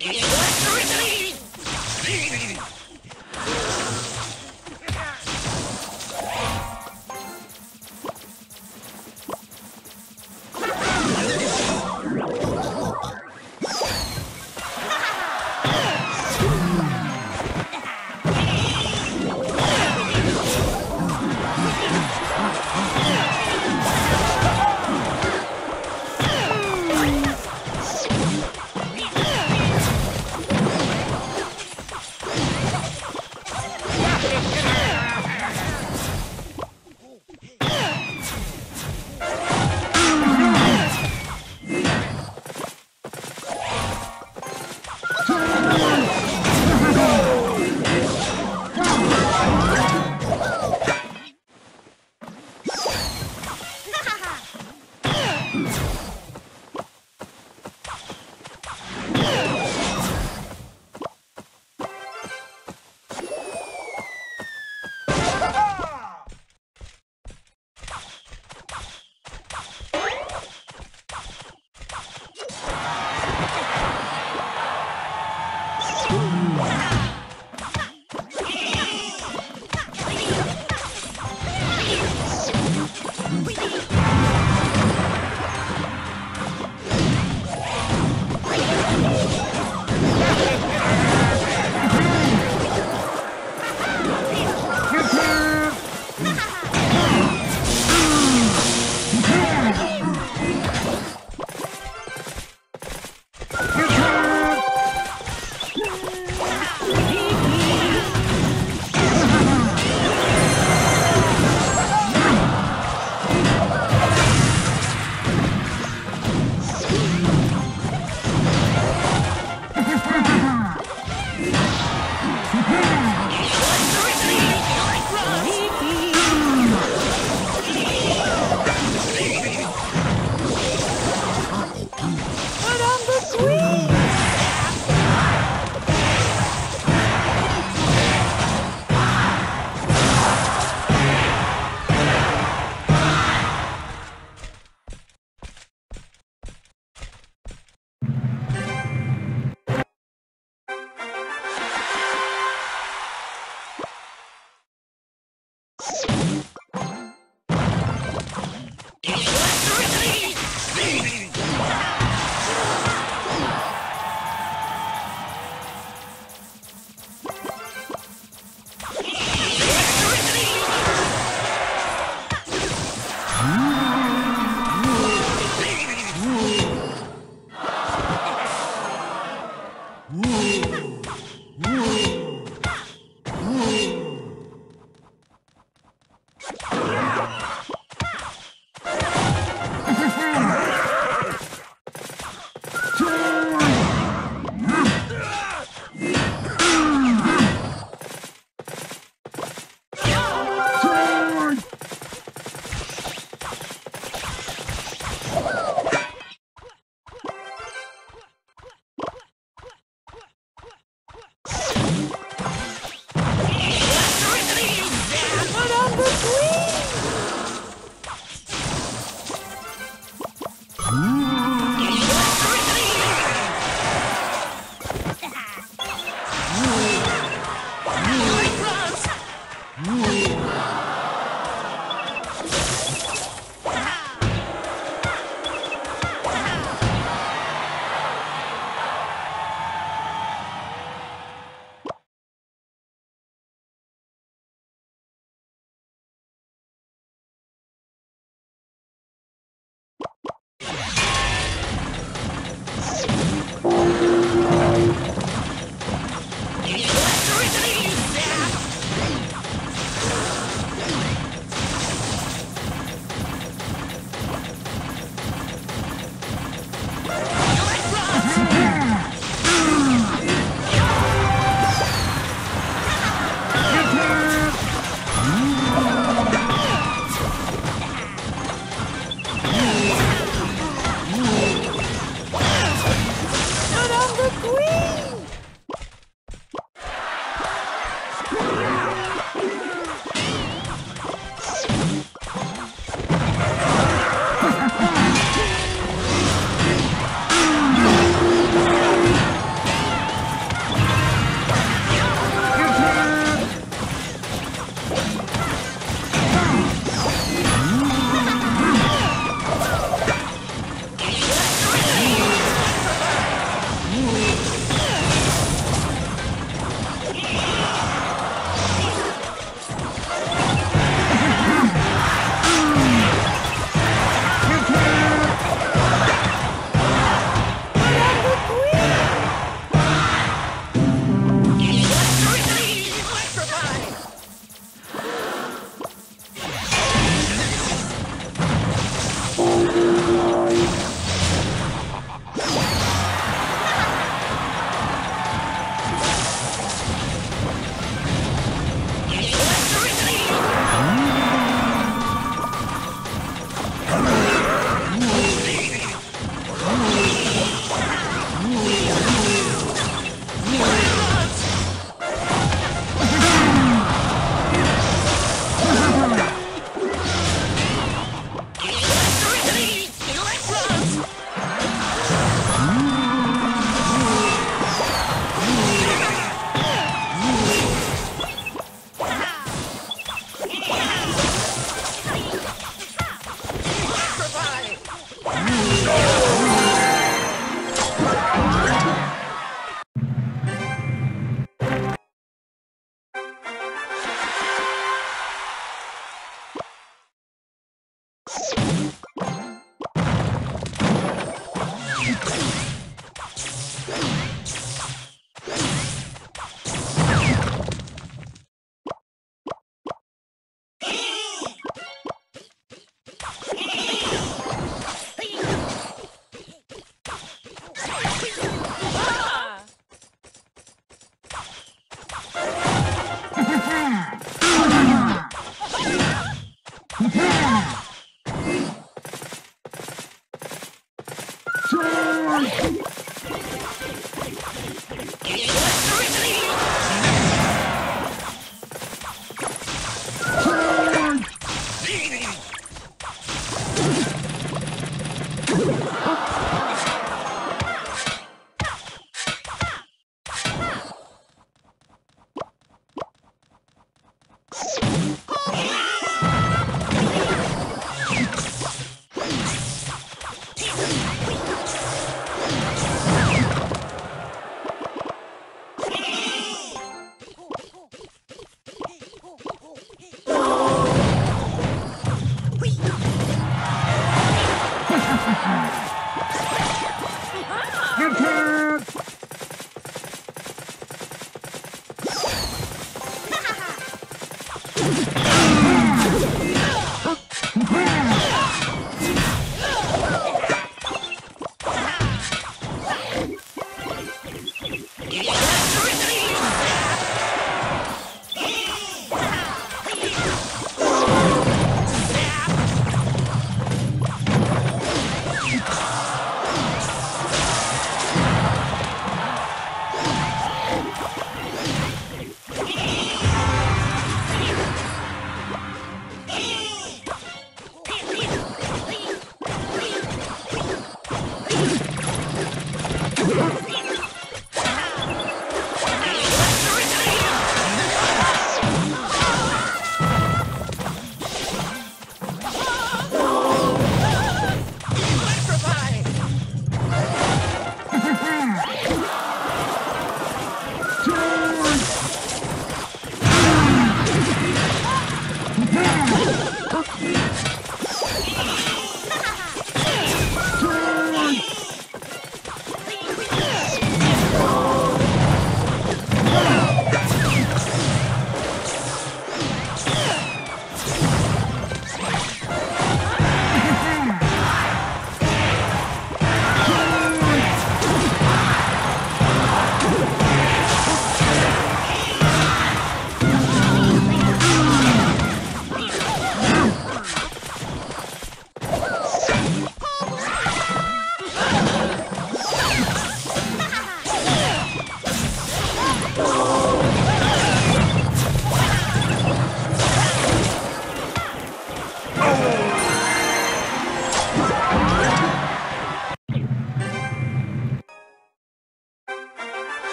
Yeah.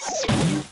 you